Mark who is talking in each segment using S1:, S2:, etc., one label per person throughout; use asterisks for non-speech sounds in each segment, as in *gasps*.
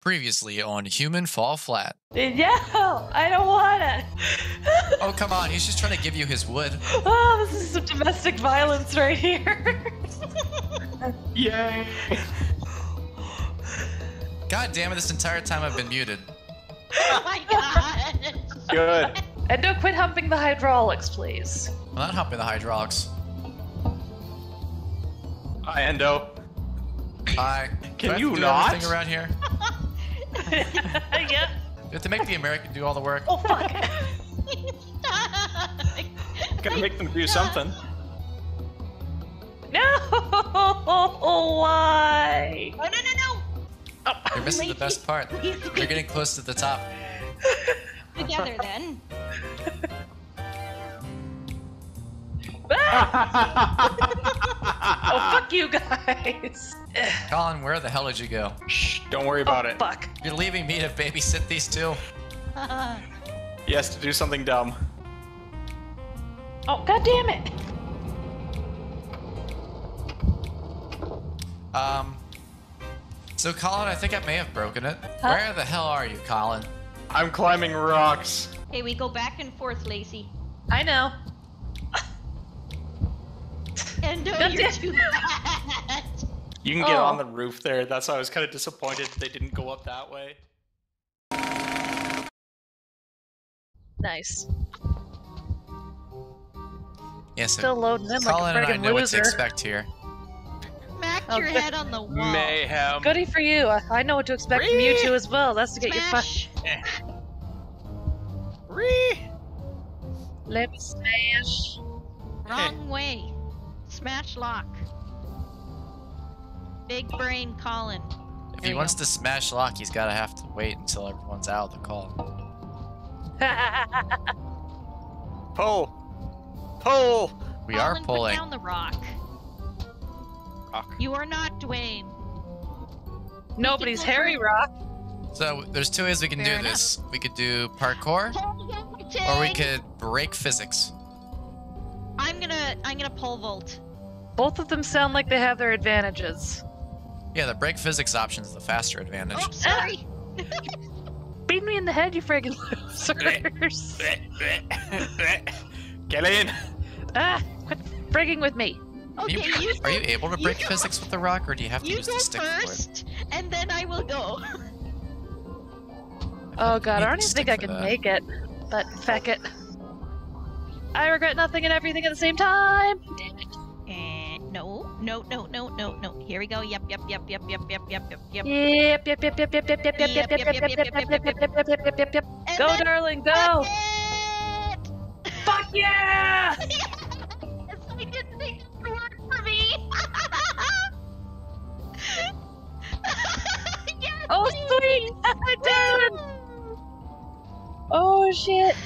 S1: Previously on Human Fall Flat.
S2: No, I don't want it.
S1: Oh, come on. He's just trying to give you his wood.
S2: Oh, this is some domestic violence right here. *laughs*
S3: Yay!
S1: God damn it, this entire time I've been muted.
S4: Oh my god!
S3: Good.
S2: and don't quit humping the hydraulics, please.
S1: I'm not humping the hydraulics.
S3: Hi, Endo.
S1: Hi.
S3: Can
S1: Do I have
S3: you
S1: to do
S3: not?
S1: everything around here? *laughs*
S2: yep.
S1: You have to make the American do all the work.
S2: Oh fuck. *laughs*
S3: Gotta make them do something.
S2: No. Why?
S4: Oh no no no! Oh.
S1: You're missing the best part. You're getting close to the top. *laughs*
S4: Together then.
S2: Oh *laughs* fuck you guys.
S1: Colin, where the hell did you go?
S3: Shh, don't worry about
S2: oh,
S3: it.
S2: Fuck.
S1: You're leaving me to babysit these two? *laughs*
S3: He has to do something dumb.
S2: Oh god damn it.
S1: Um. So, Colin, I think I may have broken it.
S2: Huh?
S1: Where the hell are you, Colin?
S3: I'm climbing rocks.
S4: hey, we go back and forth, Lacey.
S2: I know.
S4: And no, you're
S2: damn-
S4: too bad.
S3: You can get
S2: Oh.
S3: on the roof there. That's why I was kind of disappointed they didn't go up that way.
S2: Nice.
S1: Yes,
S2: Still loading in like
S1: Colin
S2: a
S1: and I
S2: friggin'
S1: know what to expect here.
S4: Smack
S2: Oh,
S4: your
S2: good.
S4: head on the wall.
S3: Mayhem.
S2: Goody for you. I, I know what to expect from you
S3: Ree!
S2: two as well. That's to get your fuck.
S4: Smash. Eh.
S3: Ree!
S2: Let me smash.
S4: Wrong way. Smash lock. Big brain Colin.
S1: If
S2: There
S1: he wants
S2: go.
S1: to smash lock, he's gotta have to wait until everyone's out of the call. *laughs*
S3: Pull! Pull!
S1: We are pulling.
S4: Put down the rock.
S3: Rock.
S4: You are not Dwayne.
S2: Nobody's
S4: go
S2: Harry Rock.
S1: So there's two ways we can
S4: Fair
S1: do
S4: enough.
S1: this. We could do parkour, or we could break physics.
S4: I'm gonna. I'm gonna pole vault.
S2: Both of them sound like they have their advantages.
S1: Yeah, the break physics option's the faster advantage.
S4: Oh, sorry. *laughs*
S2: Beat me in the head, you friggin' losers.
S3: Get in!
S2: ah, quit frigging with me.
S4: Okay,
S1: you,
S4: you,
S1: are you able to
S4: you
S1: break
S4: go-
S1: physics with the rock, or do you have to
S4: You
S1: use the stick for it?
S4: first, and then I will go.
S2: Oh god, I don't even think I can
S1: that.
S2: make it. But feck it. I regret nothing and everything at the same time. Damn it.
S4: No, no, no, no, no, no. Here we go. Yep, yep, yep, yep, yep, yep, yep, yep, yep.
S2: Yep, yep, yep, yep, yep, yep, yep, yep, yep, yep, yep, yep, yep, yep, yep, yep, yep, yep, yep, Go, darling, go!
S4: fuck
S2: yeah!
S4: I didn't think it would work for me. yes,
S2: Oh, sweet! Did! Oh, shit.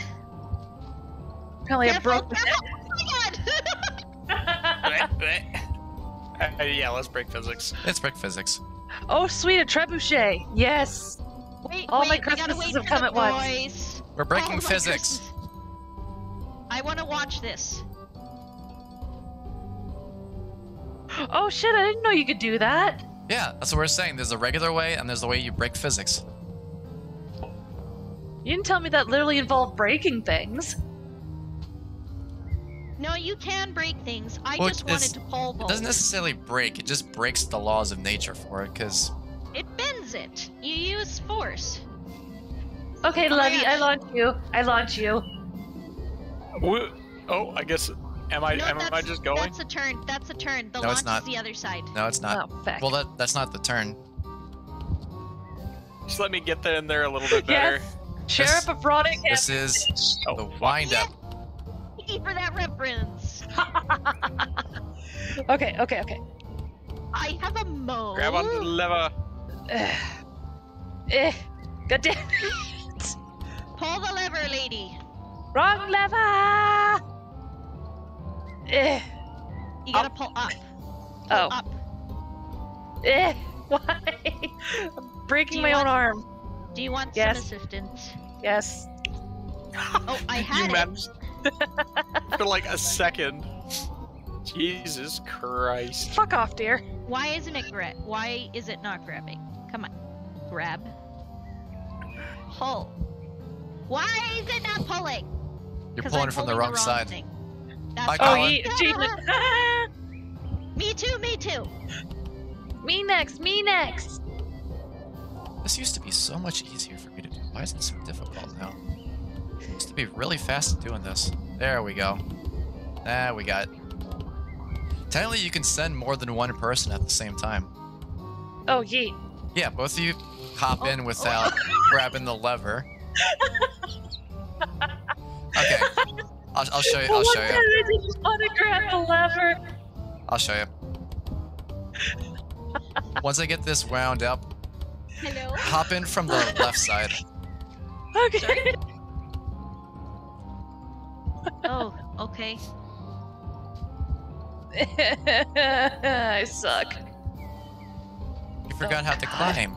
S2: I
S4: Careful,
S2: broke the
S4: careful. Oh my god.
S3: Uh, *laughs* yeah, let's break physics.
S1: Let's break physics.
S2: Oh, sweet, a trebuchet. Yes.
S4: Wait,
S2: All
S4: wait,
S2: my Christmases have come at once.
S1: We're breaking
S4: All my
S1: physics.
S4: Christmas- I want to watch this. *gasps*
S2: Oh, shit, I didn't know you could do that.
S1: Yeah, that's what we're saying. There's a regular way, and there's the way you break physics.
S2: You didn't tell me that literally involved breaking things.
S4: No, you can break things. I
S1: Well,
S4: just wanted to pole
S1: It doesn't necessarily break, it just breaks the laws of nature for it, because
S4: It bends it. You use force.
S2: Okay,
S4: Oh my
S2: Lovey, I launch you. I launch you.
S3: Wo- Oh, I guess. Am I?
S4: no,
S3: am
S4: that's,
S3: I just going?
S4: That's a turn. That's a turn. The
S1: No, it's
S4: launch
S1: not.
S4: is the other side.
S1: no, it's not.
S2: oh.
S1: Well, that that's not the turn.
S3: Just let me get there in there a little bit better.
S2: Yes. Sheriff of Bronick
S1: This
S2: has
S1: is
S3: Oh,
S1: the
S3: fuck.
S1: Wind up.
S4: Thank you for that reference. *laughs*
S2: Okay, okay, okay.
S4: I have a mo.
S3: Grab on the lever.
S2: Ugh. *sighs* eh. God damn it.
S4: Pull the lever, lady.
S2: Wrong lever! Eh.
S4: You gotta pull up. Pull
S2: Oh.
S4: up.
S2: Eh. *laughs* Why? I'm breaking my
S4: you
S2: own arm.
S4: Do you want
S2: Yes.
S4: some assistance?
S2: Yes.
S4: Oh, I *laughs*
S3: you
S4: had it.
S3: managed for like a second. Jesus Christ.
S2: Fuck off, dear.
S4: Why isn't it grab? Why is it not grabbing? Come on, grab. pull. Why is it not pulling?
S1: You're pulling
S4: I'm
S1: from the
S4: pulling
S1: wrong side.
S4: thing.
S1: Hi,
S4: That's
S2: Oh,
S1: Colin.
S2: ye *laughs* achievement. *laughs*
S4: me too, me too.
S2: me next, me next.
S1: This used to be so much easier for me to do. Why is it so difficult now? It used to be really fast at doing this. There we go. There we got. Technically, you can send more than one person at the same time.
S2: Oh, yeet.
S1: Yeah, both of you hop
S2: Oh,
S1: in without oh. *laughs* grabbing the lever. Okay, I'll, I'll show you. I'll show you.
S2: I just want to grab the lever.
S1: I'll show you. Once I get this wound up,
S4: Hello.
S1: hop in from the left side. *laughs*
S2: Okay.
S4: Oh, okay. *laughs*
S2: I suck.
S1: You forgot how to oh, climb.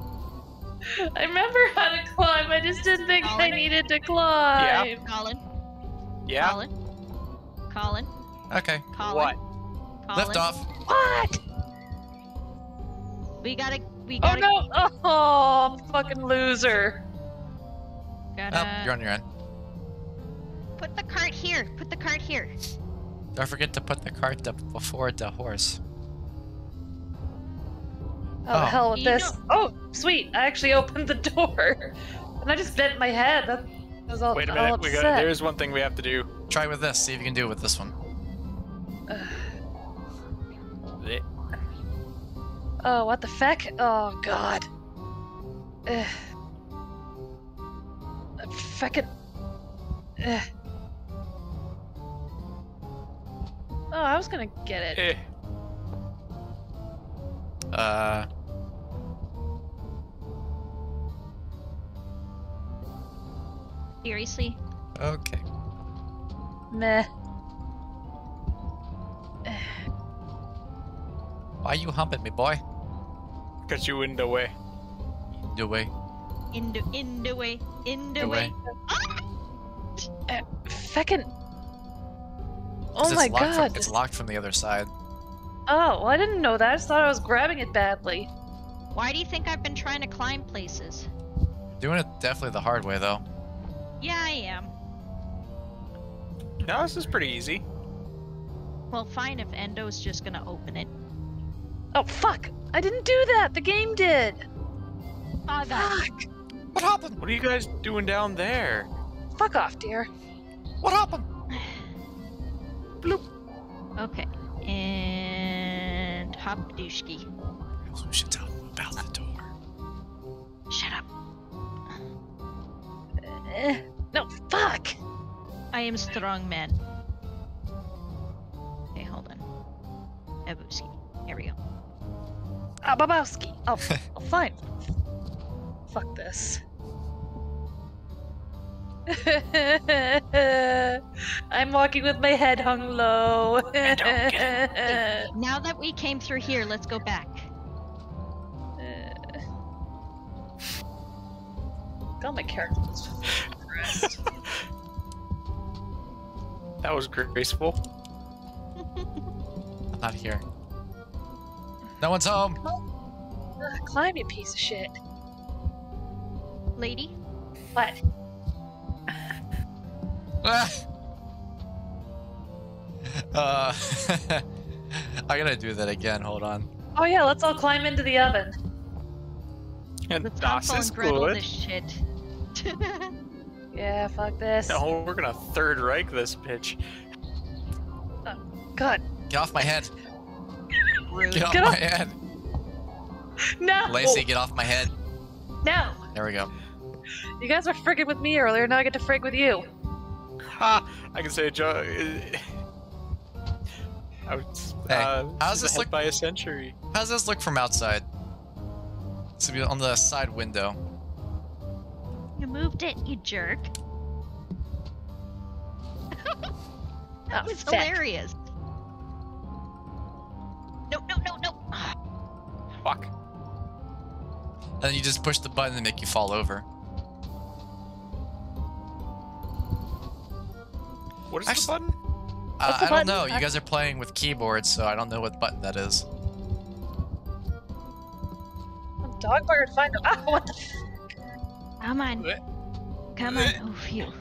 S2: I remember how to climb. I just didn't think I needed to climb. Yeah.
S4: Colin.
S3: Yeah.
S4: Colin. Colin.
S1: Okay,
S4: Colin.
S3: What?
S4: Colin.
S1: lift off.
S2: What?
S4: We gotta. We
S2: Oh
S4: gotta.
S2: Oh no! *laughs* Oh, I'm a fucking loser.
S4: Gotta
S1: Oh, you're on your end.
S4: Put the cart here. Put the cart here.
S1: Don't forget to put the cart up before the horse.
S2: Oh,
S1: Oh.
S2: hell with
S4: You
S2: this. Oh, sweet. I actually opened the *laughs* door. And I just bent my head. That was all,
S3: Wait a
S2: all
S3: minute. We got. There's one thing we have to do.
S1: Try with this. See if you can do it with this one. *sighs*
S2: Oh, what the feck? Oh, God. *sighs* Ugh. Feckin'. Ugh. Oh, I was gonna get it.
S3: Eh.
S1: Uh,
S4: Seriously.
S1: okay.
S2: Meh.
S1: Why you humping me, boy?
S3: Got you in the way.
S1: Do way.
S4: In the in the way. In the
S1: Do
S4: way.
S2: Uh, feckin'.
S1: 'Cause
S2: Oh my
S1: it's locked from-
S2: god.
S1: it's locked from the other side.
S2: Oh, well, I didn't know that. I just thought I was grabbing it badly.
S4: Why do you think I've been trying to climb places?
S1: Doing it definitely the hard way, though.
S4: Yeah, I am.
S3: No, this is pretty easy.
S4: Well, fine if Endo's just gonna open it.
S2: Oh, fuck! I didn't do that! The game did!
S4: Oh, God.
S2: Fuck!
S1: What happened?
S3: What are you guys doing down there?
S2: Fuck off, dear.
S1: What happened?
S4: Okay. And hop dooshki.
S1: We should tell them about the door.
S4: Shut up.
S2: Eh, no, fuck!
S4: I am strong man. Okay, hold on. Ebuski. Here we go.
S2: Ah, Babowski. Oh, *laughs* oh, fine. Fuck this. *laughs* I'm walking with my head hung low. *laughs*
S4: Now that we came through here, let's go back.
S2: Uh, God, my character was impressed. *laughs*
S3: That was graceful.
S1: I'm not here. No one's home.
S2: Ugh, climb, you piece of shit.
S4: Lady?
S2: What?
S1: Uh, *laughs* I gotta do that again. Hold on.
S2: Oh yeah, let's all climb into the oven.
S3: And
S4: Let's
S3: Das
S4: Hansel
S3: is
S4: and
S3: good.
S4: this shit. *laughs*
S2: Yeah, fuck this.
S3: No, we're gonna third Reich this bitch.
S2: God,
S1: Get off my head.
S4: Rude.
S1: Get off
S2: Get
S1: my
S2: off-
S1: head.
S2: no!
S1: Lacey, get off my head.
S2: No!
S1: There we go.
S2: You guys were frigging with me earlier, now I get to frig with you.
S3: Ha! I can say a joke. *laughs* I
S1: Hey,
S3: uh,
S1: how's this look-
S3: by a century?
S1: How does this look from outside? This will be on the side window.
S4: You moved it, you jerk. *laughs* that
S2: Oh,
S4: was
S2: feck.
S4: hilarious. No, no, no, no.
S3: Fuck.
S1: And then you just push the button to make you fall over.
S3: What is
S1: Actu-
S3: the button?
S1: Uh,
S2: the
S1: I don't know. You guys are playing with keyboards, so I don't know what button that is.
S2: Dog bugger, find out. *laughs* Ah, what the f-
S4: Come on. Come on. Oh, phew.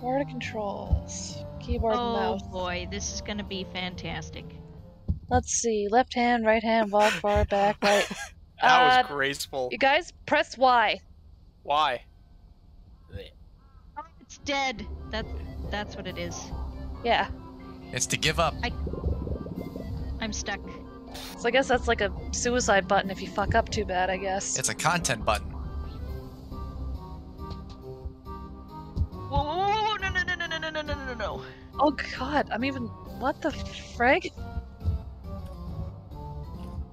S2: Board controls. Keyboard and
S4: Oh
S2: mouse.
S4: boy, this is gonna be fantastic.
S2: Let's see. Left hand, right hand, walk bar, *laughs* back, right.
S3: That was
S2: Uh,
S3: graceful.
S2: You guys, press Y.
S3: Why?
S4: Oh, it's dead. That that's what it is.
S2: Yeah.
S1: It's to give up. I...
S4: I'm stuck.
S2: So I guess that's like a suicide button if you fuck up too bad, I guess.
S1: It's a content button.
S4: Whoa, whoa, whoa, whoa, no, no, no, no, no, no, no, no, no, no.
S2: Oh god, I'm even. What the frig?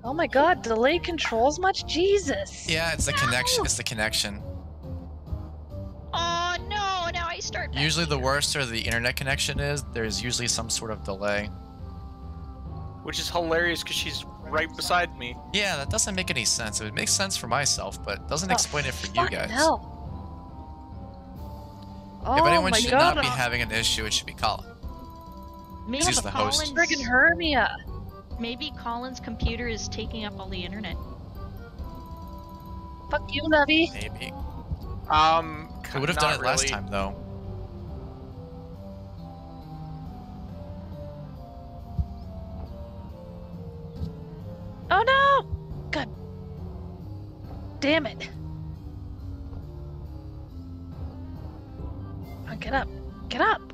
S2: Oh my god, delay controls much? Jesus!
S1: Yeah, it's the connection. It's the connection.
S4: No! Now I start. back
S1: Usually, the
S4: here.
S1: worse or the internet connection is, there's usually some sort of delay.
S3: Which is hilarious because she's right beside me.
S1: Yeah, that doesn't make any sense. It makes sense for myself, but doesn't
S2: Oh,
S1: explain it for you guys.
S2: Hell. Oh
S1: if anyone
S2: my
S1: should
S2: god,
S1: not be having an issue, it should be Colin.
S4: Maybe
S1: She's the host.
S4: Colin's,
S2: friggin' Hermia.
S4: maybe Colin's computer is taking up all the internet.
S2: Fuck you, Lovey.
S1: Maybe.
S3: Um,
S1: We would have done
S3: not
S1: it last time, though.
S2: Damn it. Oh, get up. Get up.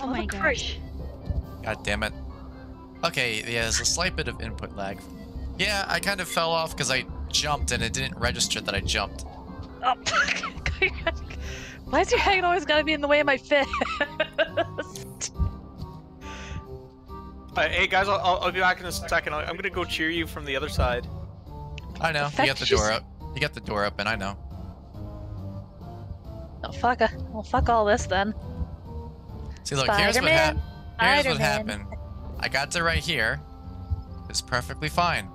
S4: Oh my
S2: the
S4: gosh.
S1: God damn it. Okay, yeah, there's a slight bit of input lag. Yeah, I kind of fell off because I jumped and it didn't register that I jumped.
S2: Oh, *laughs* Why is your head always gotta be in the way of my fist? *laughs*
S3: Uh, hey guys, I'll, I'll, I'll be back in a second. I- I'm gonna go cheer you from the other side.
S1: I know. You got the door up. You got the door open, I know.
S2: oh, fuck. uh, Well, fuck all this then.
S1: See, look, here's what,
S2: Spider-Man.
S1: hap- here's what
S2: Spider-Man.
S1: happened. I got to right here. It's perfectly fine.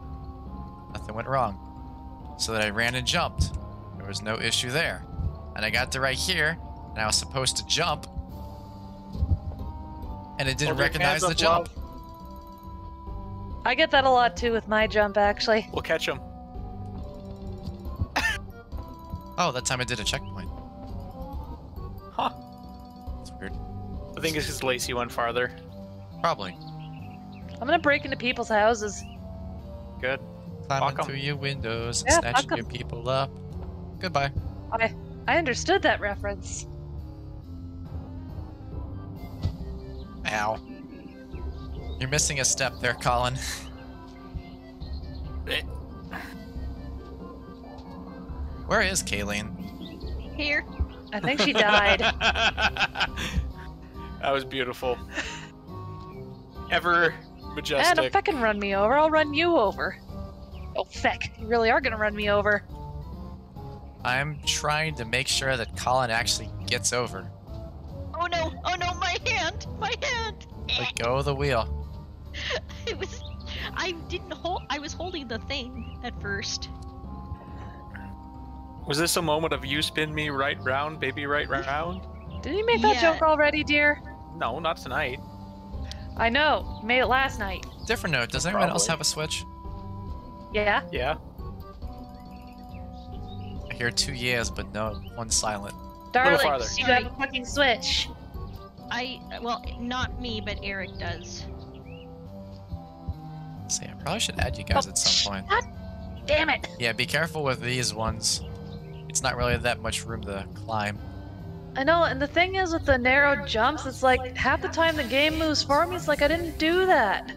S1: Nothing went wrong. So that I ran and jumped. There was no issue there. And I got to right here, and I was supposed to jump. And it didn't
S3: Hold your
S1: recognize the jump.
S3: love.
S2: I get that a lot too with my jump, actually.
S3: We'll catch him.
S1: Oh, that time I did a checkpoint.
S3: Huh.
S1: That's weird.
S3: I think it's because Lacey went farther.
S1: Probably.
S2: I'm gonna break into people's houses.
S3: Good.
S1: Climbing
S3: Fuck 'em.
S1: through your windows,
S2: Yeah,
S1: snatching your people up. Goodbye.
S2: I I understood that reference.
S1: Ow. You're missing a step there, Colin. *laughs* Eh. Where is Kayleen?
S4: Here.
S2: I think she died. *laughs*
S3: that was beautiful. Ever majestic.
S2: and
S3: majestic.
S2: fucking run me over. I'll run you over. Oh, feck. You really are gonna run me over.
S1: I'm trying to make sure that Colin actually gets over.
S4: Oh no! Oh no! My hand! My hand!
S1: Let go of the wheel. *laughs*
S4: It was. I didn't hold. I was holding the thing at first.
S3: Was this a moment of you spin me right round, baby right round?
S2: Did you make that
S4: Yeah.
S2: joke already, dear?
S3: No, not tonight.
S2: I know. You made it last night.
S1: Different note. Does anyone else have a switch?
S2: Yeah?
S3: Yeah.
S1: I hear two yeahs, but no one silent.
S2: Darling,
S3: farther.
S2: you have a fucking switch.
S4: I. Well, not me, but Eric does.
S1: See, I probably should add you guys
S2: Oh,
S1: at some oh, point.
S2: God damn it.
S1: Yeah, be careful with these ones. It's not really that much room to climb.
S2: I know, and the thing is with the narrow jumps, it's like half the time the game moves for me, it's like I didn't do that.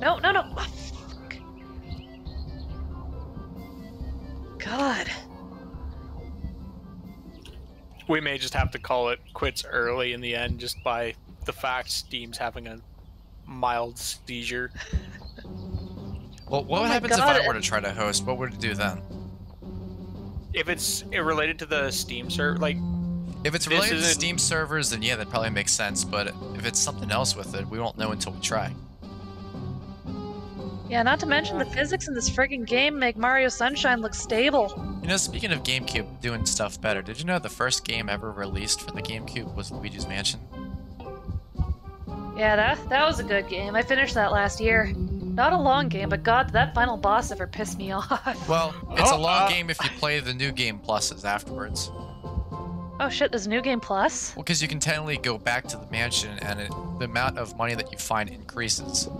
S2: No, no, no. Oh, fuck. God.
S3: We may just have to call it quits early in the end just by the fact Steam's having a mild seizure.
S1: Well, what
S2: Oh my
S1: happens
S2: God.
S1: if I were to try to host? What would it do then?
S3: If it's related to the Steam server, like,
S1: If it's related to Steam servers, then yeah, that probably makes sense. But if it's something else with it, we won't know until we try.
S2: Yeah, not to mention the physics in this friggin' game make Mario Sunshine look stable.
S1: You know, speaking of GameCube doing stuff better, did you know the first game ever released for the GameCube was Luigi's Mansion?
S2: Yeah, that that was a good game. I finished that last year. Not a long game, but God, that final boss ever pissed me *laughs* off.
S1: Well, it's a
S3: Oh,
S1: long
S3: uh.
S1: game if you play the new game pluses afterwards.
S2: Oh shit, there's New Game Plus?
S1: Well, because you can technically go back to the mansion and it, the amount of money that you find increases.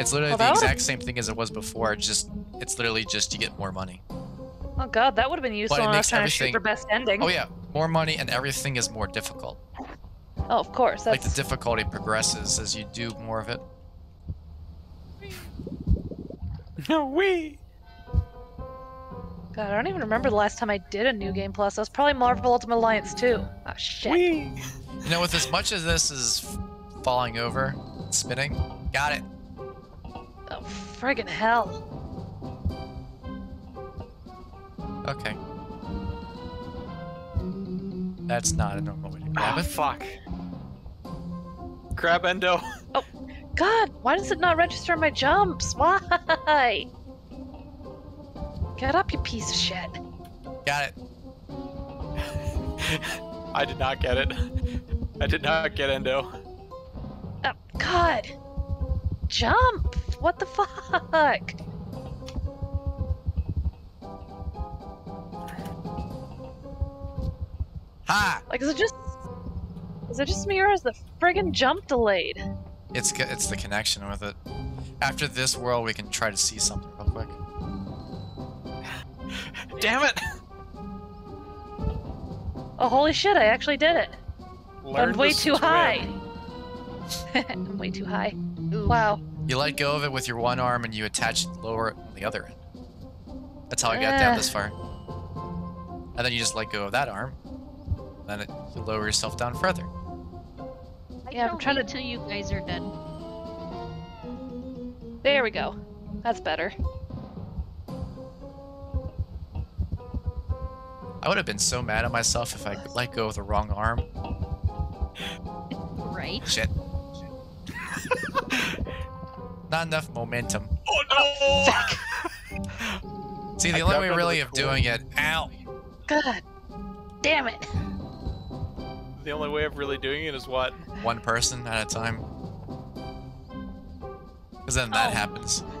S1: It's literally
S2: Well,
S1: the
S2: that would've-
S1: exact same thing as it was before. It's just it's literally just you get more money.
S2: Oh god, that would have been useful
S1: it
S2: when I was
S1: makes
S2: trying to shoot for best ending.
S1: Oh yeah, more money and everything is more difficult.
S2: Oh, of course.
S1: Like the difficulty progresses as you do more of it. *laughs*
S3: No, we.
S2: God, I don't even remember the last time I did a New Game Plus. That was probably Marvel Ultimate Alliance 2. Oh shit.
S3: We.
S1: You know, with as much as this is falling over, spinning, got it.
S2: Oh friggin' hell.
S1: Okay. That's not a normal way to grab
S3: Ah,
S1: it.
S3: fuck. Grab endo. *laughs*
S2: God, why does it not register my jumps? Why? Get up, you piece of shit.
S1: Got it. *laughs*
S3: I did not get it. I did not get endo.
S2: Oh, God. Jump! What the fuck?
S1: Ha!
S2: Like, is it just. Is it just me or is the friggin' jump delayed?
S1: It's it's the connection with it. After this world, we can try to see something real quick. *laughs*
S3: Damn it!
S2: Oh, holy shit, I actually did it.
S3: Learn
S2: I'm way too
S3: swim.
S2: high. *laughs* I'm way too high.
S4: Oof.
S2: Wow.
S1: You let go of it with your one arm and you attach it lower on the other end. That's how I got down
S2: Eh.
S1: this far. And then you just let go of that arm. Then it, you lower yourself down further.
S4: I
S2: Yeah, I'm trying to-
S4: wait till you guys are done.
S2: There we go. That's better.
S1: I would have been so mad at myself if I let go of the wrong arm.
S4: Right?
S1: Shit. Not enough momentum.
S3: Oh no!
S1: See, the
S3: I
S1: only way really
S3: the
S1: of doing it, ow,
S2: God. Damn it.
S3: The only way of really doing it is what?
S1: one person at a time. Because then that
S2: Oh.
S1: happens. *laughs*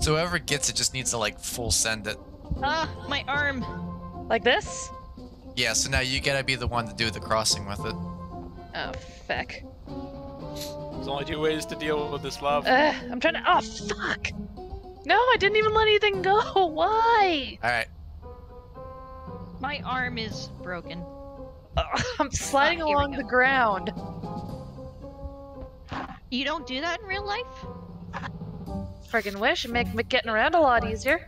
S1: So whoever gets it just needs to like full send it.
S4: Ah, my arm.
S2: Like this?
S1: Yeah, so now you gotta be the one to do the crossing with it.
S2: Oh, feck.
S3: There's only two ways to deal with this love.
S2: Uh, I'm trying to. Oh, fuck! No, I didn't even let anything go. *laughs* Why?
S1: Alright,
S4: My arm is broken.
S2: Ugh, *laughs* I'm sliding
S4: Ah,
S2: along the ground.
S4: You don't do that in real life?
S2: Friggin' wish. It'd make, make getting around a lot easier.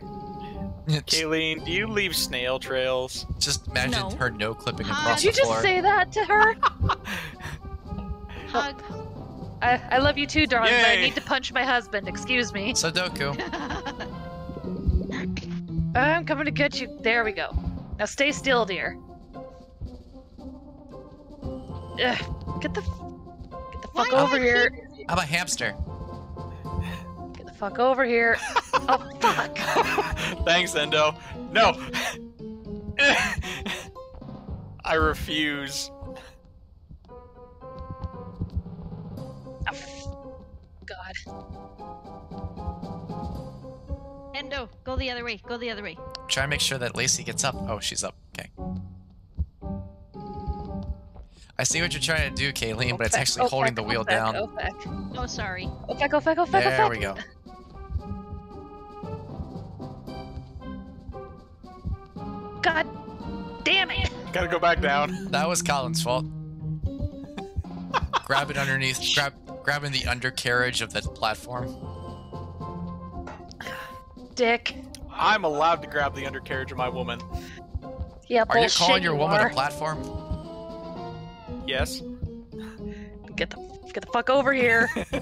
S3: Kayleen, do you leave snail trails?
S1: just imagine
S4: No.
S1: her no clipping across
S2: Did you just
S1: floor.
S2: say that to her? *laughs*
S4: Hug.
S2: I, I love you too, darling, but I need to punch my husband. Excuse me.
S1: Sudoku. *laughs*
S2: I'm coming to get you. There we go. Now stay still, dear. Ugh, get the get the fuck
S4: do
S2: over
S4: I
S2: here.
S1: I'm a hamster.
S2: Get the fuck over here. *laughs* oh fuck! *laughs*
S3: Thanks, Endo. No! I refuse.
S4: The other way. Go the other way.
S1: Try to make sure that Lacey gets up. Oh, she's up. Okay. I see what you're trying to do, Kayleen, but it's
S2: Oh,
S1: actually holding
S2: feck,
S1: the wheel
S2: feck,
S1: down.
S2: Oh feck.
S4: Oh, sorry.
S2: Feck. Feck. Oh. Oh
S1: There
S2: feck.
S1: we go.
S2: God damn it!
S3: Gotta go back down.
S1: That was Colin's fault. grab it underneath, grab, grabbing the undercarriage of the platform.
S2: Dick.
S3: I'm allowed to grab the undercarriage of my woman.
S2: Yeah,
S1: Are you
S2: bullshit.
S1: calling your woman
S2: are.
S1: a platform?
S3: Yes.
S2: Get the get the fuck over here. *laughs*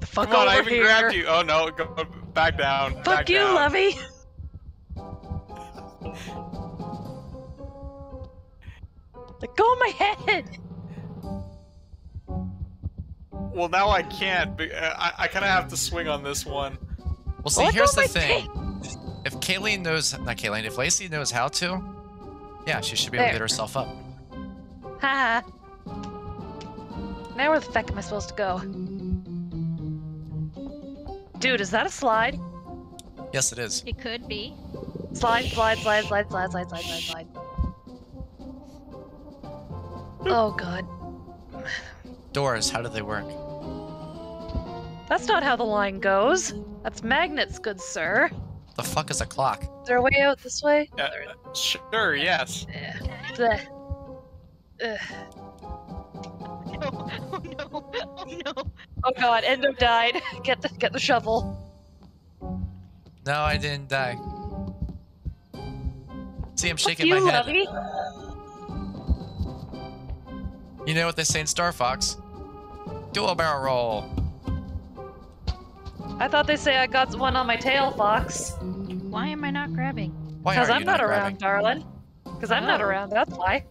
S2: The fuck
S3: Come on,
S2: over
S3: I even
S2: here.
S3: grabbed you. Oh no, go back down.
S2: Fuck
S3: back
S2: you,
S3: down.
S2: Lovey. Let go of my head.
S3: Well, now I can't. be- uh, I, I kind of have to swing on this one.
S1: Well, see,
S2: Let
S1: here's
S2: of
S1: the
S2: my
S1: thing. If Kayleen knows, not Kayleen, if Lacey knows how to, yeah, she should be able to get herself up.
S2: Haha. now where the feck am I supposed to go? Dude, is that a slide?
S1: Yes, it is.
S4: It could be.
S2: Slide, slide, slide, slide, slide, slide, slide, slide, slide. Oh god.
S1: Doors, how do they work?
S2: That's not how the line goes. That's magnets, good sir.
S1: The fuck is a clock?
S2: Is there a way out this way?
S3: Uh, sure, yes.
S2: Eh,
S4: No. *laughs* Oh no. *laughs* Oh no.
S2: Oh god, Endo died. *laughs* Get the get the shovel.
S1: No, I didn't die. See, I'm shaking
S2: you,
S1: my head.
S2: Lovey.
S1: You know what they say in Star Fox? Do a barrel roll.
S2: I thought they say I got one on my tail, Fox.
S4: Why am I not grabbing?
S2: Because I'm not,
S1: not
S2: around,
S1: grabbing?
S2: darling. Because I'm not
S4: Oh.
S2: around, that's why.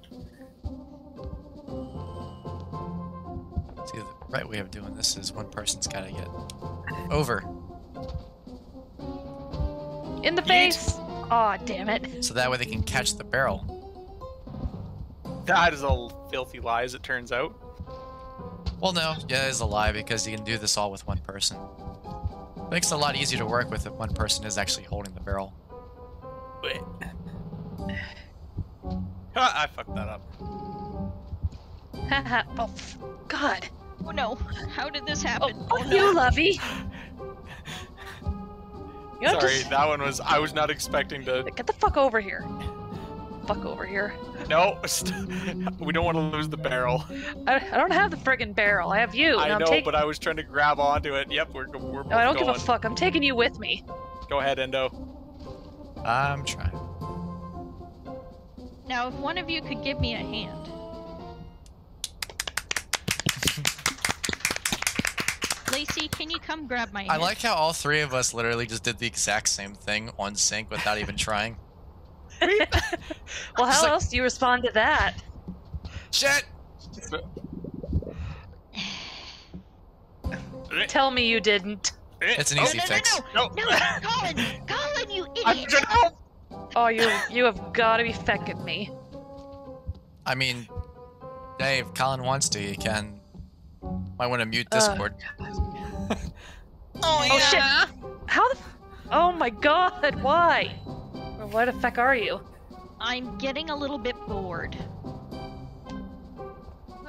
S1: See, the right way of doing this is one person's gotta get over.
S2: In the
S3: Yeet.
S2: face! Aw, damn it.
S1: So that way they can catch the barrel.
S3: That is a filthy lie, as it turns out.
S1: Well, no, yeah, it's a lie because you can do this all with one person. Makes it a lot easier to work with if one person is actually holding the barrel.
S3: Wait. *sighs* Ah, I fucked that up.
S2: Haha. *laughs* oh, God.
S4: Oh no. How did this
S2: Oh,
S4: happen?
S2: fuck you, Lovey. You
S3: Sorry,
S2: just
S3: that one was. I was not expecting to.
S2: get the fuck over here. Fuck over here.
S3: No, st- *laughs* we don't want to lose the barrel.
S2: I, I don't have the friggin' barrel. I have you.
S3: I
S2: and I'm
S3: know,
S2: taking.
S3: but I was trying to grab onto it. Yep, we're we're both
S2: No, I don't
S3: going.
S2: give a fuck. I'm taking you with me.
S3: Go ahead, Endo.
S1: I'm trying.
S4: Now, if one of you could give me a hand. *laughs* Lacey, can you come grab my hand?
S1: I like how all three of us literally just did the exact same thing on sync without even trying. *laughs*
S2: Well, how
S1: Just like-
S2: else do you respond to that?
S1: Shit!
S2: Tell me you didn't.
S1: It's an
S3: Oh,
S1: easy
S4: no, no,
S1: fix.
S4: no,
S3: No.
S4: no, Colin, Colin, you *laughs*
S3: I'm
S4: idiot!
S3: trying to help.
S2: Oh, you you have got to be fecking me.
S1: I mean, hey, if Colin wants to, he can. Might want to mute
S2: Uh,
S1: Discord.
S2: Oh shit! How the? F- oh my god! Why? Or Where the fuck are you?
S4: I'm getting a little bit bored.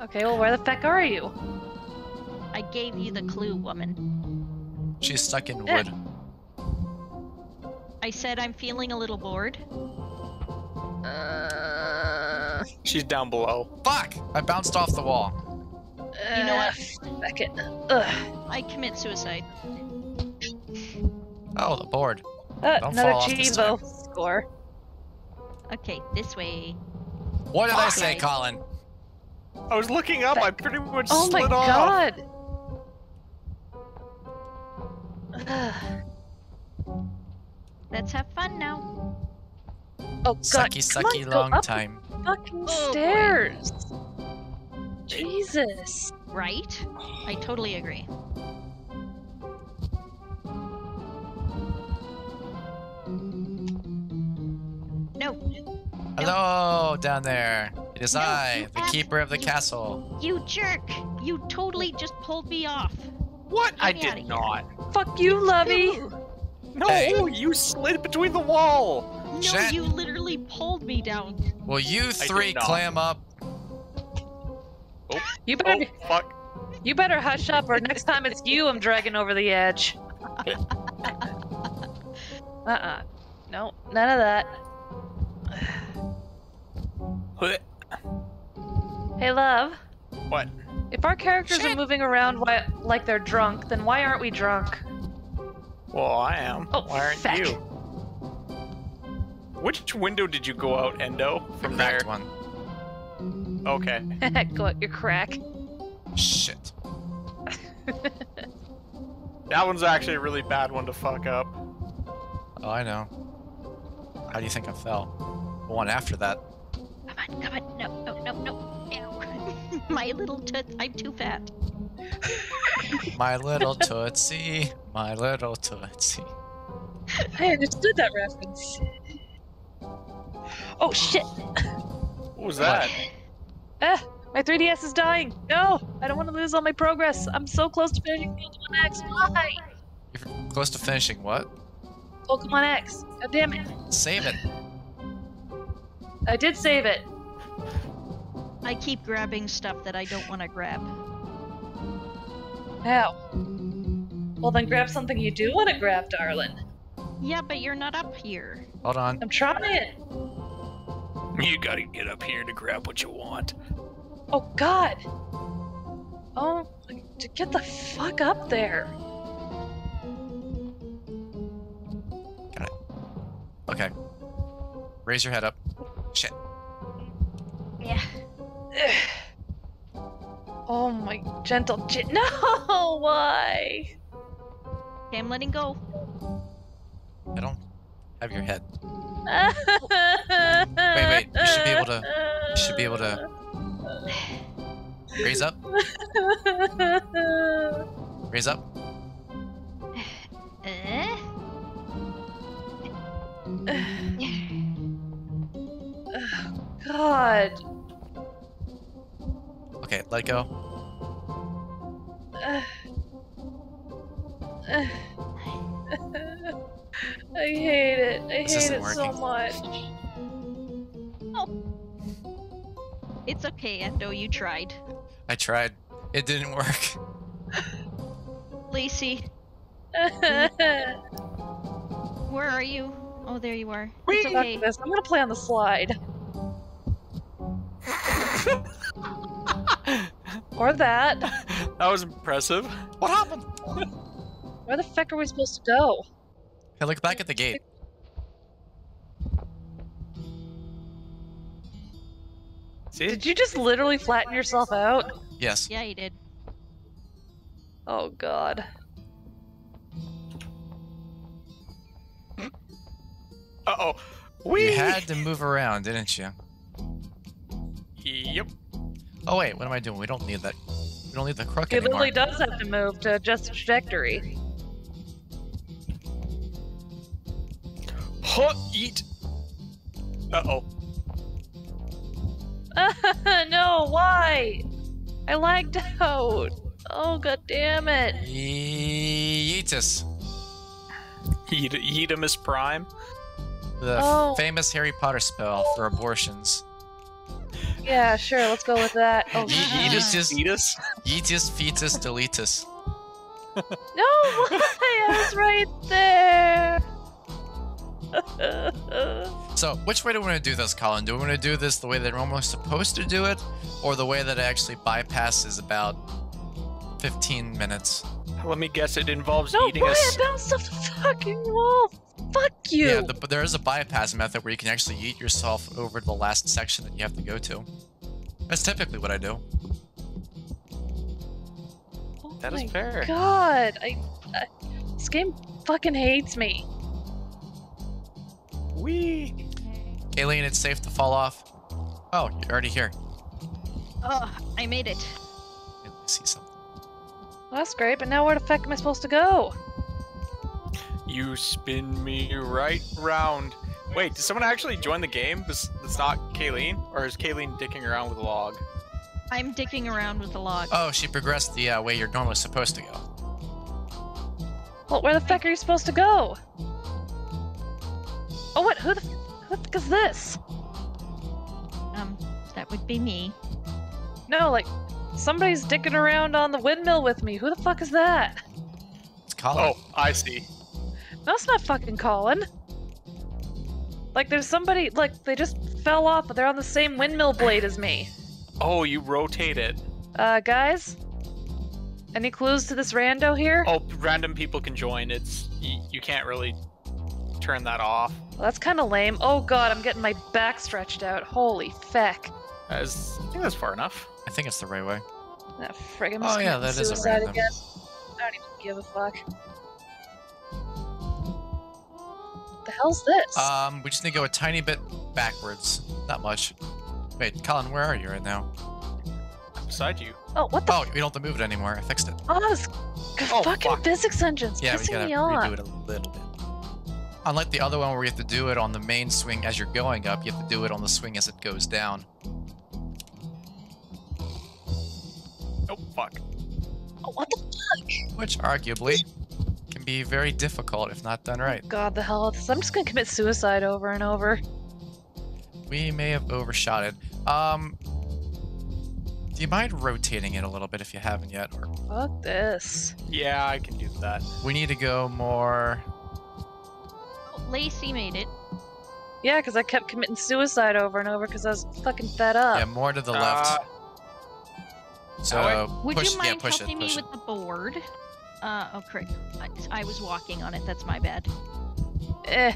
S2: Okay, well, where the fuck are you?
S4: I gave you the clue, woman.
S1: She's stuck in wood.
S4: I said I'm feeling a little bored.
S2: Uh,
S3: She's down below.
S1: Fuck! I bounced off the wall.
S4: You know what?
S2: Feck it. Ugh.
S4: I commit suicide.
S1: Oh, the board.
S2: Uh,
S1: Don't
S2: another
S1: fall off this
S2: Chivo score.
S4: Okay, this way.
S1: What did I say,
S4: Okay.
S1: Colin?
S3: I was looking up. I pretty much
S2: Oh my
S3: slid off.
S2: god! *sighs*
S4: Let's have fun now.
S2: oh god!
S1: Sucky,
S2: come on,
S1: sucky,
S2: go
S1: long
S2: up
S1: time.
S2: the fucking
S4: Oh, boy.
S2: stairs. Jesus.
S4: Right? I totally agree.
S1: Hello, down there. It is
S4: No,
S1: I, the
S4: asked-
S1: keeper of the
S4: you-
S1: castle.
S4: you jerk! You totally just pulled me off.
S3: What? I
S4: Get me outta
S3: did
S4: here.
S3: not.
S2: Fuck you, Lovey.
S3: No,
S1: Hey.
S3: you slid between the wall.
S4: No,
S1: Shit.
S4: you literally pulled me down.
S1: Well, you three clam up?
S2: Oh, you better,
S3: Oh fuck.
S2: you better hush up, or next time it's you I'm dragging over the edge. *laughs* Uh-uh. No, none of that. Hey, love.
S3: What?
S2: If our characters are moving around why, like they're drunk, then why aren't we drunk?
S3: Well, I am.
S2: Oh,
S3: Why aren't
S2: feck.
S3: you? Which window did you go out, Endo? From there.
S1: One.
S3: Okay. *laughs*
S2: Go at your crack.
S1: Shit.
S3: That one's actually a really bad one to fuck up.
S1: Oh, I know. How do you think I fell? The one after that.
S4: Come on, come on. No, no, no, no. Ew. *laughs* My little toots. I'm too fat. *laughs*
S1: My little tootsie, my little tootsie.
S2: I understood that reference. Oh shit!
S3: What was that?
S2: Eh, My 3DS is dying. No, I don't want to lose all my progress. I'm so close to finishing Pokemon X. Why?
S1: You're close to finishing what?
S2: Pokemon X. God damn it.
S1: Save it.
S2: I did save it.
S4: I keep grabbing stuff that I don't want to grab.
S2: How? Well, then grab something you do want to grab, darling.
S4: Yeah, but you're not up here.
S1: Hold on.
S2: I'm trying. *laughs*
S3: You gotta get up here to grab what you want.
S2: Oh, God. Oh, to get the fuck up there. Got it.
S1: Okay. Raise your head up. Shit.
S4: Yeah. *sighs*
S2: Oh, my gentle j- *laughs* No, why?
S4: Okay, I'm letting go.
S1: I don't have your head. *laughs*
S2: wait,
S1: wait, you should be able to- You should be able to raise up. *laughs* Raise up.
S2: God.
S1: Okay, let go. *sighs*
S2: I hate it. I
S1: This
S2: hate
S1: isn't
S2: it so
S1: working.
S2: much.
S4: It's okay, Endo, you tried.
S1: I tried. It didn't work.
S4: Lacey, *laughs* where are you? Oh, there you are. It's okay.
S2: I'm gonna play on the slide. Or that. *laughs*
S3: That was impressive.
S1: What happened?
S2: Where the fuck are we supposed to go?
S1: Hey, look back at the gate.
S3: See?
S2: Did you just literally flatten yourself out?
S1: Yes.
S4: Yeah, you did.
S2: Oh god.
S3: Uh oh. We
S1: You had to move around, didn't you?
S3: Yep.
S1: Oh wait, what am I doing? We don't need that. We don't need the crook
S2: It
S1: anymore.
S2: literally does have to move to adjust the trajectory.
S3: Huh, eat. Uh oh. *laughs*
S2: no, why? I lagged out. Oh god damn it.
S1: Yeetus.
S3: Eat Yeetimus Prime.
S1: The
S2: Oh.
S1: famous Harry Potter spell for abortions.
S2: Yeah, sure, let's go with that. Oh,
S1: Ye- Yeetus just
S3: Yeetus.
S1: Yeetus fetus deletus. *laughs*
S2: no, why? *laughs* I was right there. *laughs*
S1: So, which way do we want to do this, Colin? Do we want to do this the way that we're almost supposed to do it, or the way that it actually bypasses about 15 minutes?
S3: Let me guess. It involves
S2: no,
S3: eating
S2: why
S3: a.
S2: I
S3: s-
S2: bounced off the fucking wall? Fuck you.
S1: Yeah, the, but there is a bypass method where you can actually eat yourself over to the last section that you have to go to. That's typically what I do.
S2: oh
S3: That is
S2: my
S3: fair.
S2: God, I, I this game fucking hates me.
S3: Wee.
S1: Alien, it's safe to fall off. Oh, you're already here.
S4: Oh, I made it.
S1: Let me see something.
S2: Well, that's great, but now where the fuck am I supposed to go?
S3: You spin me right round. Wait, did someone actually join the game? This that's not Kayleen, or is Kayleen dicking around with a log?
S4: I'm dicking around with the log.
S1: Oh, she progressed the uh, way you're normally supposed to go.
S2: Well, where the fuck are you supposed to go? Oh, what? Who the, who the fuck is this?
S4: Um, that would be me.
S2: No, like, somebody's dicking around on the windmill with me. Who the fuck is that?
S1: It's Colin.
S3: Oh, I see.
S2: No, it's not fucking Colin. Like, there's somebody, like, they just fell off, but they're on the same windmill blade as me.
S3: Oh, you rotate it.
S2: Uh, guys? Any clues to this rando here?
S3: Oh, random people can join. It's you, you can't really turn that off.
S2: Well, that's kind of lame. Oh god, I'm getting my back stretched out. Holy feck.
S3: As I think that's far enough.
S1: I think it's the right way.
S2: Ah, frig, I'm
S1: Oh, yeah, that is a
S2: suicide
S1: random.
S2: again. I don't even give a fuck. What the hell's this?
S1: Um, we just need to go a tiny bit backwards. Not much. Wait, Colin, where are you right now?
S3: Beside you.
S2: oh, what the?
S1: Oh, we don't have to move it anymore. I fixed it.
S2: Oh, this
S3: Oh,
S2: fucking
S3: fuck.
S2: physics engine's
S1: Yeah, we gotta
S2: me off.
S1: redo it a little bit. Unlike the other one where you have to do it on the main swing as you're going up, you have to do it on the swing as it goes down.
S3: Oh fuck.
S2: Oh, what the fuck?
S1: Which arguably can be very difficult if not done right.
S2: god, the hell? is this? I'm just gonna commit suicide over and over.
S1: We may have overshot it. Um, do you mind rotating it a little bit if you haven't yet? Or
S2: Fuck this.
S3: Yeah, I can do that.
S1: we need to go more.
S4: Lacey made it.
S2: Yeah, because I kept committing suicide over and over because I was fucking fed up.
S1: Yeah, more to the
S3: Uh,
S1: left. So
S4: Would
S1: push,
S4: you mind
S1: yeah, push
S4: helping
S1: it,
S4: me
S1: push
S4: with the board? Uh, oh, correct. I, I was walking on it. That's my bad.
S2: Eh.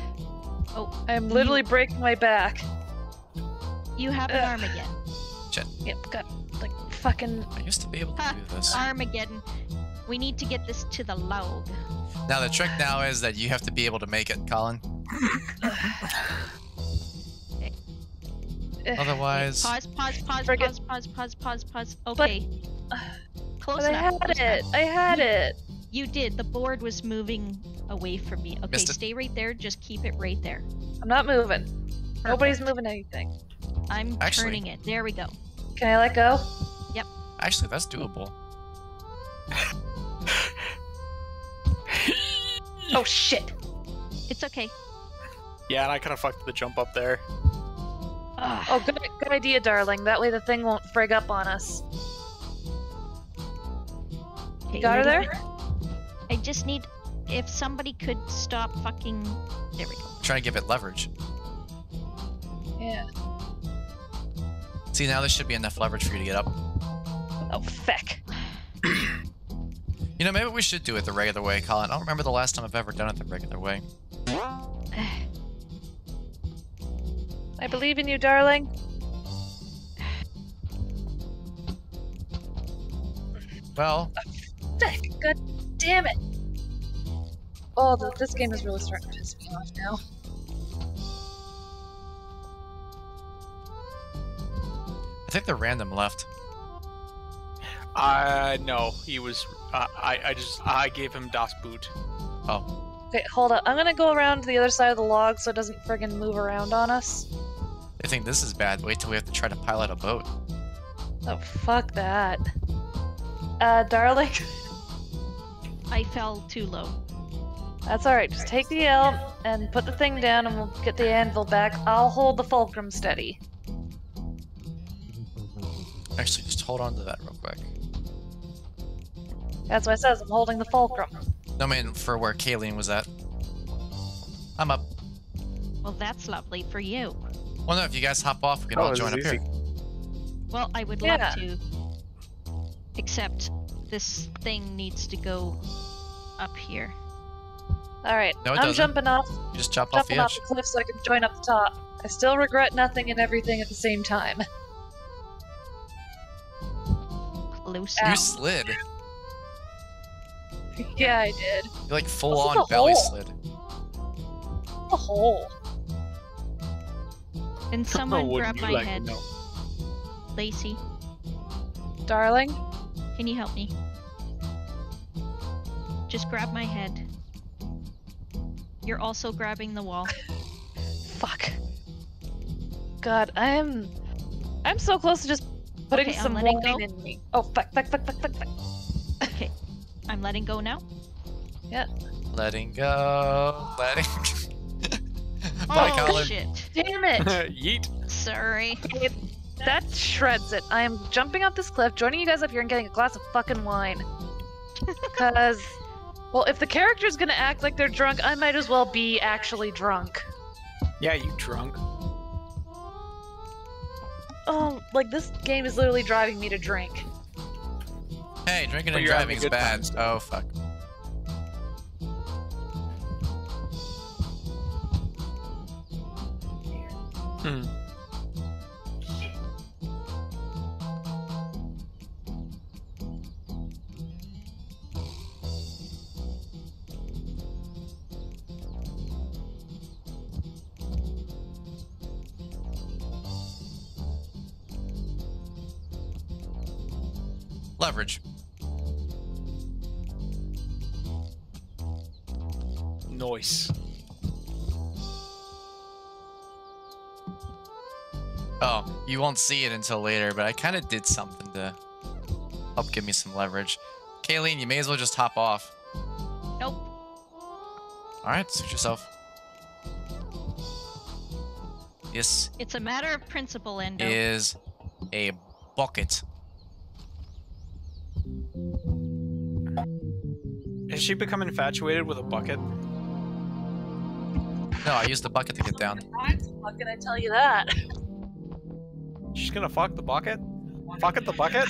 S4: Oh,
S2: I'm
S4: you-
S2: literally breaking my back.
S4: You have an
S2: Ugh.
S4: Armageddon.
S2: Yep, got like fucking.
S1: I used to be able to
S4: Ha,
S1: do this.
S4: Armageddon. We need to get this to the log.
S1: Now the trick now is that you have to be able to make it, Colin. *laughs*
S2: eh,
S1: Otherwise,
S4: Pause, pause, pause,
S2: Forget-
S4: pause, pause, pause, pause, pause. Okay. *sighs* Close
S2: But I had
S4: close
S2: it.
S4: enough.
S2: I had it.
S4: You did. The board was moving away from me. Okay,
S1: Missed it.
S4: stay right there. Just keep it right there.
S2: I'm not moving. Nobody's moving anything.
S4: I'm
S1: Actually-
S4: turning it. There we go.
S2: Can I let go? Yep.
S1: Actually, that's doable. *laughs*
S2: Oh shit.
S4: It's okay.
S3: Yeah, and I kind of fucked the jump up there.
S4: Ugh.
S2: Oh, good, good idea, darling. That way the thing won't frig up on us.
S4: Okay,
S2: Got her
S4: little
S2: there?
S4: Bit- I just need. If somebody could stop fucking. There we go.
S1: Trying to give it leverage.
S2: Yeah.
S1: See, now there should be enough leverage for you to get up.
S2: Oh feck.
S1: You know, maybe we should do it the regular way, Colin. I don't remember the last time I've ever done it the regular way.
S2: I believe in you, darling.
S1: Well, oh,
S2: Feck. God damn it. Oh, th this game is really starting to piss me off now.
S1: I think they're random left.
S3: Uh, no, he was. Uh, I, I just, I gave him Das Boot.
S1: Oh,
S2: Okay, hold up. I'm gonna go around to the other side of the log so it doesn't friggin' move around on us.
S1: they think this is bad. Wait till we have to try to pilot a boat.
S2: Oh, fuck that. Uh, darling, *laughs*
S4: I fell too low.
S2: that's alright. Just take the L and put the thing down and we'll get the anvil back. I'll hold the fulcrum steady.
S1: Actually, just hold on to that real quick.
S2: That's what it says. I'm holding the fulcrum.
S1: No, man, for where Kayleen was at. I'm up.
S4: Well, that's lovely for you.
S1: Well, no, if you guys hop off, we can
S3: Oh,
S1: all join up
S3: is
S1: here.
S4: Well, I would
S2: Yeah.
S4: love to. Except this thing needs to go up here.
S2: Alright,
S1: No,
S2: I'm
S1: doesn't.
S2: jumping off,
S1: You just chop off
S2: jumping
S1: the
S2: off the cliff so I can join up the top. I still regret nothing and everything at the same time. *laughs*
S4: Close.
S2: Ow.
S1: You slid. *laughs*
S2: yeah, I did.
S1: You like full
S2: What's
S1: on belly
S2: hole?
S1: slid.
S2: A hole.
S4: And someone
S3: Wouldn't
S4: grab my
S3: like
S4: head.
S3: know?
S4: Lacey,
S2: Darling,
S4: can you help me? Just grab my head. You're also grabbing the wall.
S2: fuck. God, I am. I'm so close to just putting
S4: Okay, I'm
S2: some
S4: letting
S2: wine
S4: go.
S2: in me. Oh, fuck, fuck, fuck, fuck, fuck, fuck.
S4: Okay, I'm letting go now. Yeah.
S1: Letting go. Letting. *laughs* Bye,
S4: oh
S1: Colin.
S4: shit!
S2: Damn it! *laughs*
S3: Yeet.
S4: Sorry.
S2: that shreds it. I am jumping off this cliff, joining you guys up here, and getting a glass of fucking wine. *laughs* Because, well, if the character's gonna act like they're drunk, I might as well be actually drunk.
S3: Yeah, you drunk.
S2: Oh, like this game is literally driving me to drink.
S1: Hey, drinking
S3: But
S1: and driving is bad.
S3: time.
S1: Oh, fuck.
S3: Hmm.
S1: Leverage.
S3: Noise.
S1: Oh, you won't see it until later, but I kind of did something to help give me some leverage. Kayleen, you may as well just hop off.
S4: Nope.
S1: Alright, suit yourself. Yes.
S4: It's a matter of principle, Endo.
S1: is a bucket.
S3: Has she become infatuated with a bucket?
S1: No, I used the bucket to get down.
S2: How can I tell you that?
S3: She's gonna fuck the bucket? Fuck at the bucket?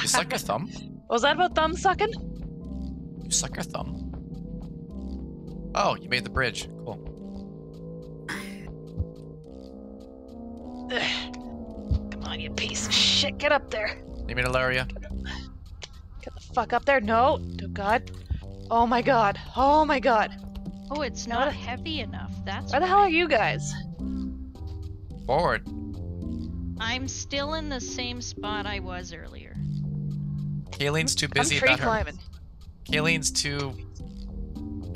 S1: You suck your thumb?
S2: Was that about thumb sucking?
S1: You suck your thumb. Oh, you made the bridge. Cool.
S2: Come on, you piece of shit. Get up there.
S1: Need me to lower you?
S2: Get the fuck up there. No. Oh, God. Oh, my God. Oh, my God.
S4: Oh, it's not
S2: a-
S4: heavy enough. That's
S2: Where the hell are you guys?
S1: Forward.
S4: I'm still in the same spot I was earlier.
S1: Kayleen's too busy
S2: I'm tree
S1: about her.
S2: climbing.
S1: Kayleen's too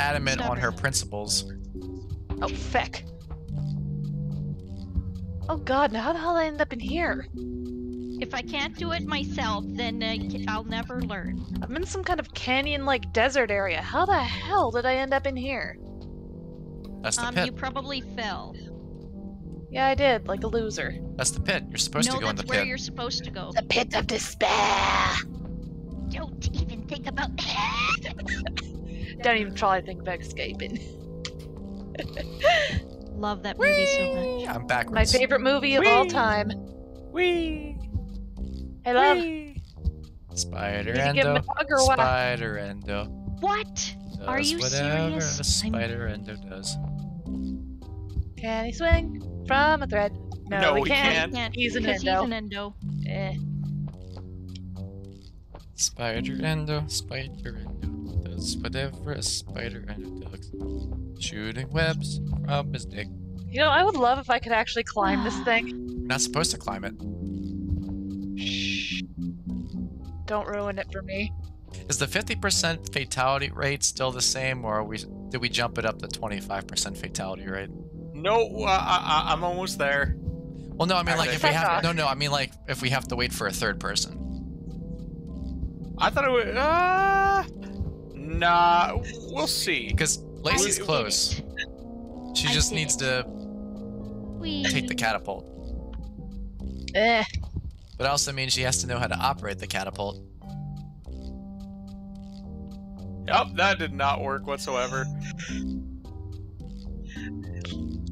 S1: adamant on her principles.
S2: Oh, feck. Oh, God. Now, how the hell did I end up in here?
S4: If I can't do it myself, then uh, c- I'll never learn.
S2: I'm in some kind of canyon like desert area. How the hell did I end up in here?
S1: That's the
S4: Um,
S1: pit.
S4: you probably fell.
S2: Yeah, I did, like a loser.
S1: That's the pit. You're supposed
S4: no,
S1: to go in the pit.
S4: that's
S1: the
S4: where
S1: pit.
S4: you're supposed to go.
S2: The pit of despair.
S4: Don't even think about.
S2: Don't even try to think about escaping.
S4: Love that movie so much.
S1: I'm
S2: back
S1: with My
S2: favorite movie of all time.
S3: Wee!
S2: Hey, love.
S3: Wee!
S1: Spider
S2: Did you give him a
S1: endo.
S2: hug what?
S1: Spider endo.
S4: What? Are
S1: does
S4: you
S1: whatever
S4: serious?
S1: a
S4: I'm-
S1: spider endo does.
S2: Can he swing from a thread? No,
S3: No,
S2: he
S3: he
S2: can't.
S3: can't.
S2: He's an endo.
S4: He's an endo.
S2: Eh.
S1: Spider endo. Spider endo. Does whatever a spider endo does. Shooting webs from his dick.
S2: You know, I would love if I could actually climb this thing.
S1: You're not supposed to climb it.
S2: Shh. Don't ruin it for me.
S1: Is the 50% fatality rate still the same, or are we did we jump it up to 25% fatality rate?
S3: No, uh, I, I, I'm almost there.
S1: Well, no, I mean like if we have
S2: off.
S1: no, no, I mean like if we have to wait for a third person.
S3: I thought it would. Uh, nah, we'll see.
S1: Because Lacey's
S4: I
S1: close. She
S4: I
S1: just needs
S4: it.
S1: to
S4: Whee.
S1: take the catapult.
S2: Eh.
S1: But also means she has to know how to operate the catapult.
S3: Yep, that did not work whatsoever.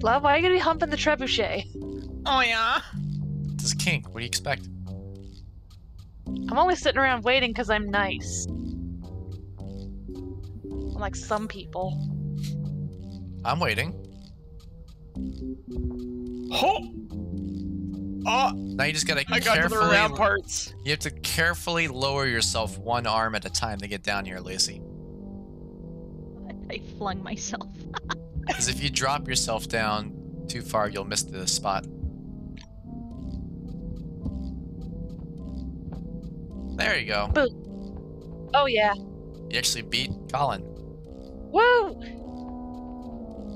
S2: Love, why are you gonna be humping the trebuchet?
S3: Oh yeah.
S1: This is kink. What do you expect?
S2: I'm only sitting around waiting because I'm nice. Like some people.
S1: I'm waiting.
S3: Oh. Oh,
S1: Now you just gotta
S3: I got to the
S1: carefully.
S3: round parts.
S1: You have to carefully lower yourself one arm at a time to get down here, Lacey.
S4: I flung myself. *laughs*
S1: Because if you drop yourself down too far, you'll miss the spot. There you go.
S2: Oh yeah.
S1: You actually beat Colin.
S2: Woo!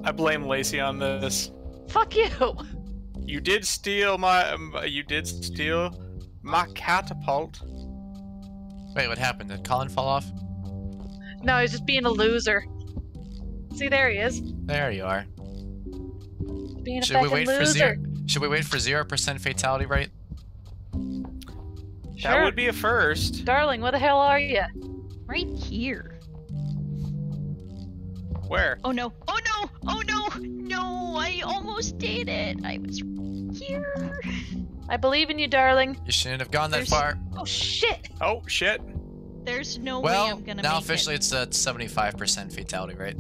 S3: I blame Lacey on this.
S2: Fuck you! *laughs*
S3: You did steal my. Um, you did steal my catapult.
S1: Wait, what happened? Did Colin fall off?
S2: No, he's just being a loser. See, there he is.
S1: There you are.
S2: Being a
S1: Should we
S2: fucking
S1: wait for zero? Should we wait for zero percent fatality rate?
S2: Sure.
S3: That would be a first.
S2: Darling, where the hell are you?
S4: Right here.
S3: Where?
S4: Oh no! Oh no! Oh no! No! I almost did it. I was here.
S2: I believe in you, darling.
S1: You shouldn't have gone that
S4: There's-
S1: far.
S2: Oh shit!
S3: Oh shit.
S4: There's no way I'm gonna
S1: now
S4: make
S1: officially it's a 75% fatality rate.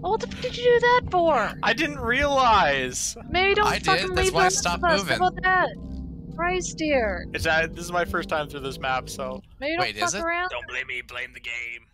S2: Well, what the fuck did you do that for?
S3: I didn't realize.
S2: Maybe don't
S1: I did,
S2: fucking
S1: that's
S2: leave
S1: why I
S2: the
S1: stopped
S2: us.
S1: moving.
S2: How about that? Christ, dear.
S3: It's uh, this is my first time through this map, so
S2: Maybe don't
S1: Wait,
S2: fuck
S1: is it?
S2: around.
S3: don't blame me. Blame the game.